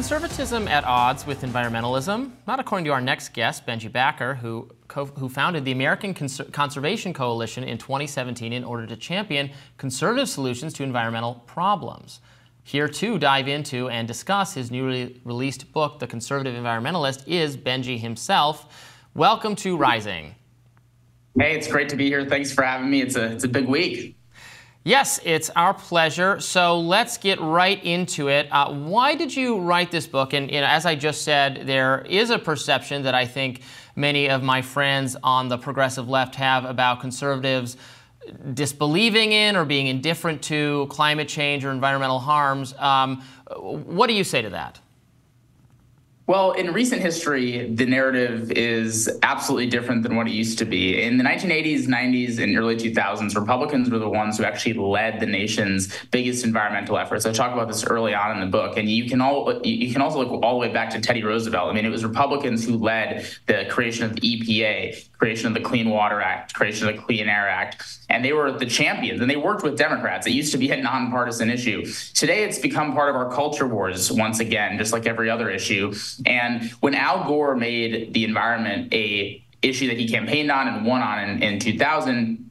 conservatism at odds with environmentalism? Not according to our next guest, Benji Backer, who, who founded the American Cons Conservation Coalition in 2017 in order to champion conservative solutions to environmental problems. Here to dive into and discuss his newly released book, The Conservative Environmentalist, is Benji himself. Welcome to Rising. Hey, it's great to be here. Thanks for having me. It's a, it's a big week. Yes, it's our pleasure. So let's get right into it. Uh, why did you write this book? And as I just said, there is a perception that I think many of my friends on the progressive left have about conservatives disbelieving in or being indifferent to climate change or environmental harms. Um, what do you say to that? Well, in recent history, the narrative is absolutely different than what it used to be. In the 1980s, 90s, and early 2000s, Republicans were the ones who actually led the nation's biggest environmental efforts. I talk about this early on in the book, and you can all you can also look all the way back to Teddy Roosevelt. I mean, it was Republicans who led the creation of the EPA, creation of the Clean Water Act, creation of the Clean Air Act, and they were the champions. And they worked with Democrats. It used to be a nonpartisan issue. Today, it's become part of our culture wars once again, just like every other issue. And when Al Gore made the environment a issue that he campaigned on and won on in, in 2000,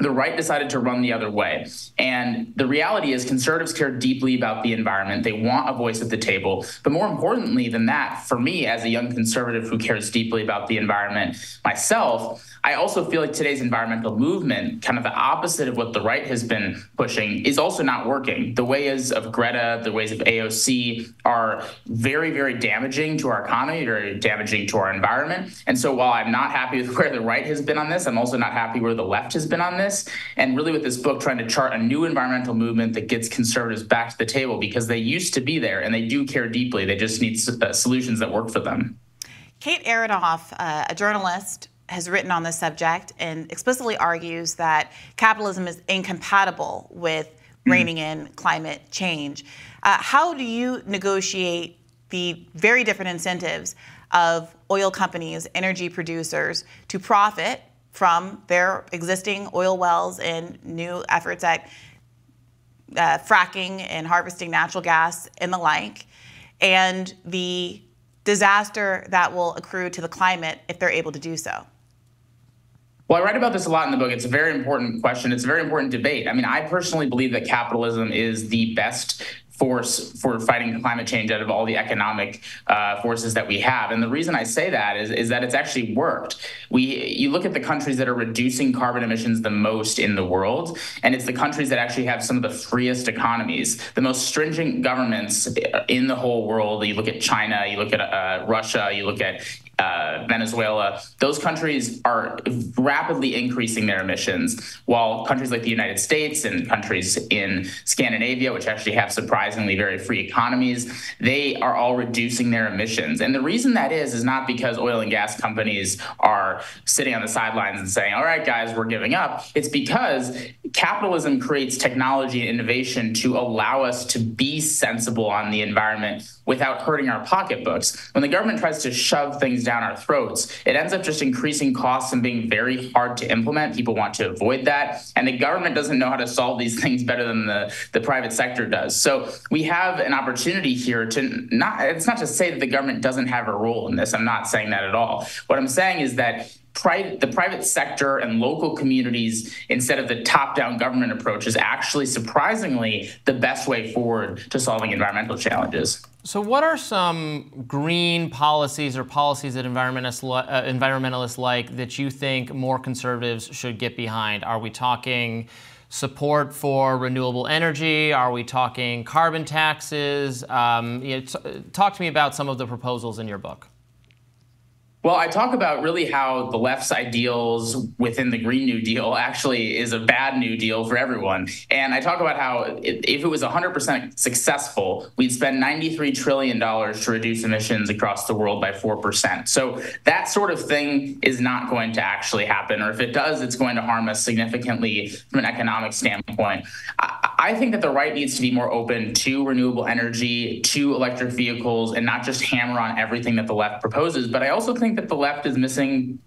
the right decided to run the other way. And the reality is, conservatives care deeply about the environment. They want a voice at the table. But more importantly than that, for me, as a young conservative who cares deeply about the environment myself, I also feel like today's environmental movement, kind of the opposite of what the right has been pushing, is also not working. The ways of Greta, the ways of AOC are very, very damaging to our economy, very damaging to our environment. And so while I'm not happy with where the right has been on this, I'm also not happy where the left has been on this. And really, with this book, trying to chart a new environmental movement that gets conservatives back to the table because they used to be there and they do care deeply. They just need uh, solutions that work for them. Kate Aronoff, uh, a journalist has written on this subject and explicitly argues that capitalism is incompatible with hmm. reining in climate change. Uh, how do you negotiate the very different incentives of oil companies, energy producers to profit from their existing oil wells and new efforts at uh, fracking and harvesting natural gas and the like, and the disaster that will accrue to the climate if they're able to do so? Well, I write about this a lot in the book. It's a very important question. It's a very important debate. I mean, I personally believe that capitalism is the best force for fighting climate change out of all the economic uh, forces that we have. And the reason I say that is, is that it's actually worked. We you look at the countries that are reducing carbon emissions the most in the world, and it's the countries that actually have some of the freest economies, the most stringent governments in the whole world. You look at China, you look at uh, Russia, you look at uh, Venezuela, those countries are rapidly increasing their emissions, while countries like the United States and countries in Scandinavia, which actually have surprisingly very free economies, they are all reducing their emissions. And the reason that is, is not because oil and gas companies are sitting on the sidelines and saying, all right, guys, we're giving up. It's because capitalism creates technology and innovation to allow us to be sensible on the environment without hurting our pocketbooks. When the government tries to shove things down our throats, it ends up just increasing costs and being very hard to implement. People want to avoid that. And the government doesn't know how to solve these things better than the, the private sector does. So we have an opportunity here to not, it's not to say that the government doesn't have a role in this. I'm not saying that at all. What I'm saying is that private, the private sector and local communities instead of the top-down government approach is actually surprisingly the best way forward to solving environmental challenges. So, what are some green policies or policies that environmentalists, uh, environmentalists like that you think more conservatives should get behind? Are we talking support for renewable energy? Are we talking carbon taxes? Um, you know, talk to me about some of the proposals in your book. Well, I talk about really how the left's ideals within the Green New Deal actually is a bad New Deal for everyone. And I talk about how if it was 100% successful, we'd spend $93 trillion to reduce emissions across the world by 4%. So that sort of thing is not going to actually happen. Or if it does, it's going to harm us significantly from an economic standpoint. I think that the right needs to be more open to renewable energy, to electric vehicles, and not just hammer on everything that the left proposes. But I also think that the left is missing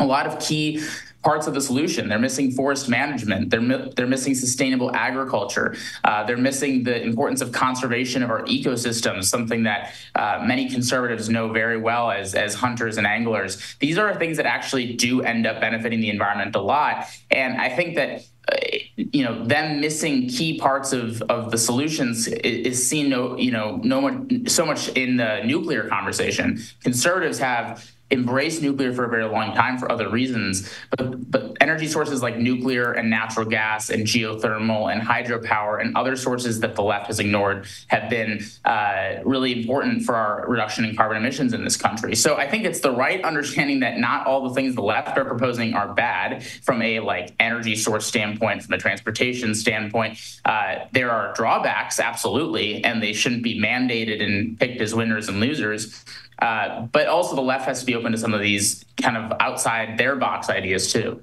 a lot of key parts of the solution. They're missing forest management. They're mi- they're missing sustainable agriculture. Uh, they're missing the importance of conservation of our ecosystems, something that uh, many conservatives know very well as as hunters and anglers. These are things that actually do end up benefiting the environment a lot, and I think that uh, you know them missing key parts of of the solutions is, seen no you know no so much in the nuclear conversation. Conservatives have embraced nuclear for a very long time for other reasons, but, but energy sources like nuclear and natural gas and geothermal and hydropower and other sources that the left has ignored have been uh, really important for our reduction in carbon emissions in this country. So I think it's the right understanding that not all the things the left are proposing are bad from a like energy source standpoint, from a transportation standpoint. Uh, there are drawbacks, absolutely, and they shouldn't be mandated and picked as winners and losers. Uh, but also, the left has to be open to some of these kind of outside their box ideas too.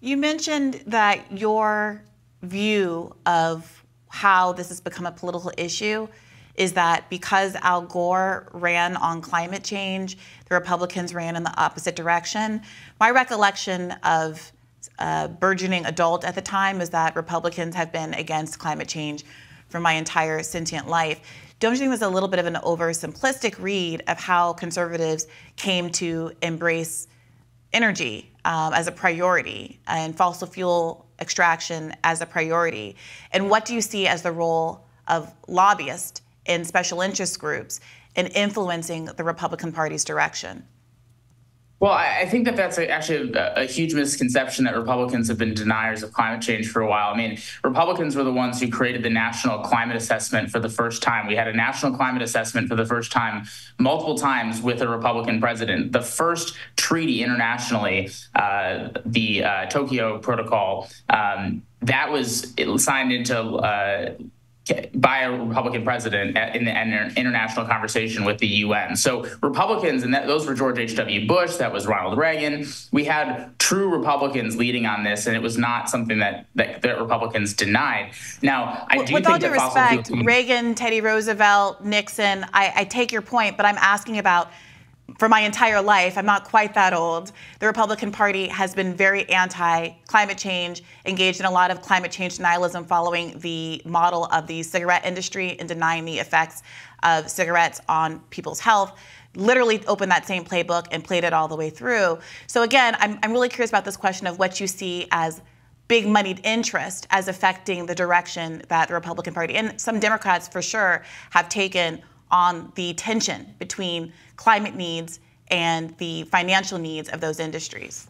You mentioned that your view of how this has become a political issue is that because Al Gore ran on climate change, the Republicans ran in the opposite direction. My recollection of uh, burgeoning adult at the time is that Republicans have been against climate change for my entire sentient life don't you think it was a little bit of an oversimplistic read of how conservatives came to embrace energy um, as a priority and fossil fuel extraction as a priority? And what do you see as the role of lobbyists and special interest groups in influencing the Republican Party's direction? Well, I, think that that's actually a, a, huge misconception that Republicans have been deniers of climate change for a while. I mean, Republicans were the ones who created the National Climate Assessment for the first time. We had a National Climate Assessment for the first time, multiple times with a Republican president. The first treaty internationally, uh, the uh, Tokyo Protocol, um, that was signed into uh, by a Republican president in the international conversation with the UN. So Republicans, and that, those were George H.W. Bush, that was Ronald Reagan. We had true Republicans leading on this, and it was not something that, that, that Republicans denied. Now, I do with all due respect, Reagan, Teddy Roosevelt, Nixon, I, I take your point, but I'm asking about – for my entire life, I'm not quite that old, the Republican Party has been very anti climate change, engaged in a lot of climate change denialism following the model of the cigarette industry and denying the effects of cigarettes on people's health. Literally opened that same playbook and played it all the way through. So, again, I'm, I'm really curious about this question of what you see as big moneyed interest as affecting the direction that the Republican Party and some Democrats for sure have taken on the tension between climate needs and the financial needs of those industries?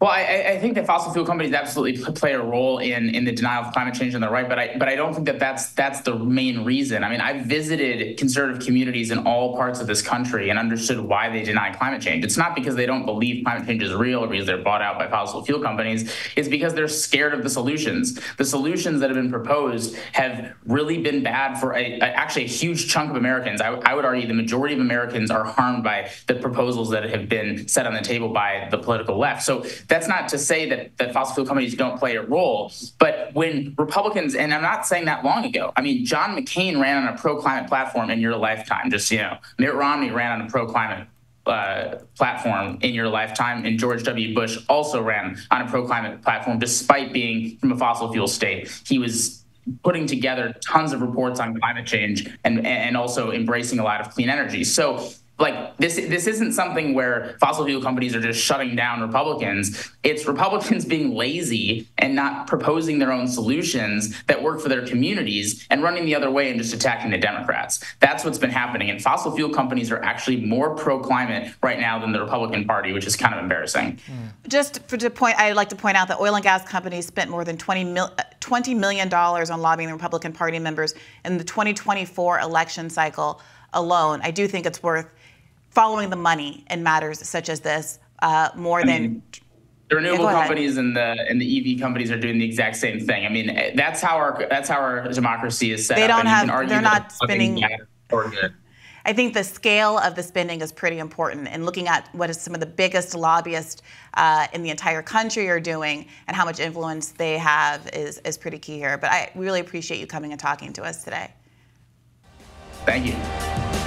Well, I, I, think that fossil fuel companies absolutely play a role in, in the denial of climate change on the right, but I but I don't think that that's that's the main reason. I mean, I've visited conservative communities in all parts of this country and understood why they deny climate change. It's not because they don't believe climate change is real or because they're bought out by fossil fuel companies. It's because they're scared of the solutions. The solutions that have been proposed have really been bad for a, a, actually a huge chunk of Americans. I, I would argue the majority of Americans are harmed by the proposals that have been set on the table by the political left. So that's not to say that, that fossil fuel companies don't play a role, but when Republicans, and I'm not saying that long ago, I mean, John McCain ran on a pro climate platform in your lifetime, just, you know, Mitt Romney ran on a pro climate uh, platform in your lifetime, and George W. Bush also ran on a pro climate platform despite being from a fossil fuel state. He was putting together tons of reports on climate change and, and also embracing a lot of clean energy. So like this this isn't something where fossil fuel companies are just shutting down Republicans. It's Republicans being lazy and not proposing their own solutions that work for their communities and running the other way and just attacking the Democrats. That's what's been happening. And fossil fuel companies are actually more pro climate right now than the Republican Party, which is kind of embarrassing. Hmm. Just for the point, I'd like to point out that oil and gas companies spent more than 20 mil, $20 million on lobbying the Republican Party members in the 2024 election cycle alone. I do think it's worth following the money in matters such as this uh, more I than. Mean, the renewable yeah, companies and the and the EV companies are doing the exact same thing. I mean, eh, that's how our that's how our democracy is set they up. They don't have. They're not spending. I think the scale of the spending is pretty important, and looking at what is some of the biggest lobbyists uh, in the entire country are doing and how much influence they have is is pretty key here. But I really appreciate you coming and talking to us today. Thank you.